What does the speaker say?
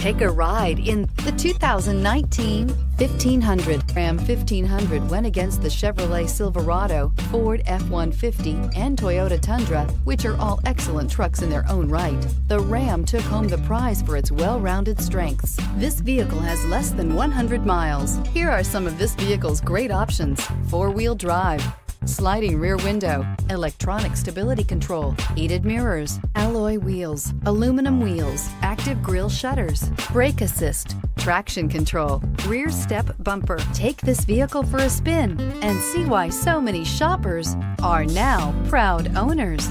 Take a ride in the 2019 1500. Ram 1500 went against the Chevrolet Silverado, Ford F-150, and Toyota Tundra, which are all excellent trucks in their own right. The Ram took home the prize for its well-rounded strengths. This vehicle has less than 100 miles. Here are some of this vehicle's great options. Four-wheel drive, sliding rear window, electronic stability control, heated mirrors, alloy wheels, aluminum wheels, active grille shutters, brake assist, traction control, rear step bumper. Take this vehicle for a spin and see why so many shoppers are now proud owners.